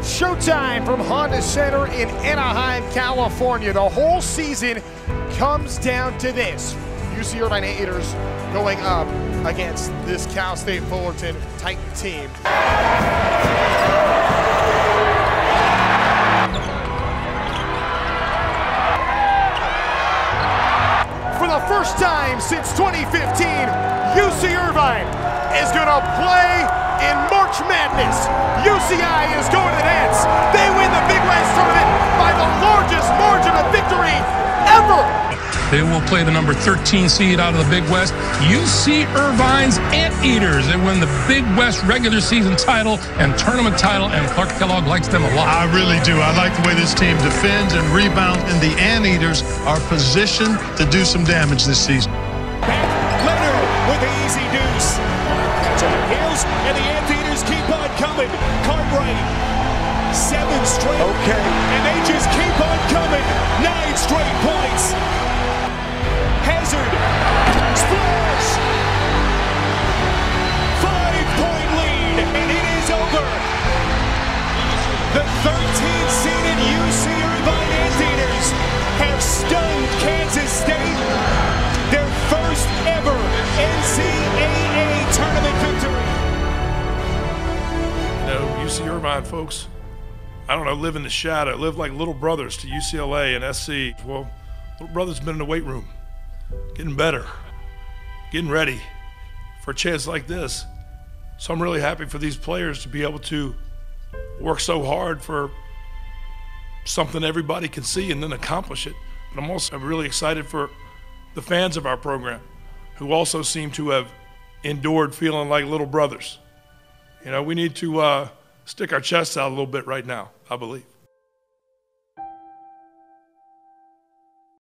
It's showtime from Honda Center in Anaheim, California. The whole season comes down to this. UC Irvine Anteaters going up against this Cal State Fullerton Titan team. For the first time since 2015, UC Irvine is going to play in March Madness. UCI is going to the dance. They win the Big West tournament by the largest margin of victory ever. They will play the number 13 seed out of the Big West, UC Irvine's Anteaters. They win the Big West regular season title and tournament title, and Clark Kellogg likes them a lot. I really do. I like the way this team defends and rebounds, and the Anteaters are positioned to do some damage this season. Leonard with the easy deuce. Jack Hills and the Anteaters keep on coming. Cartwright, seven straight. Okay. And they just keep on coming. Nine straight Folks, I don't know, live in the shadow, live like little brothers to UCLA and SC. Well, little brother's been in the weight room, getting better, getting ready for a chance like this. So I'm really happy for these players to be able to work so hard for something everybody can see and then accomplish it. But I'm also really excited for the fans of our program who also seem to have endured feeling like little brothers. You know, we need to uh, stick our chests out a little bit right now, I believe.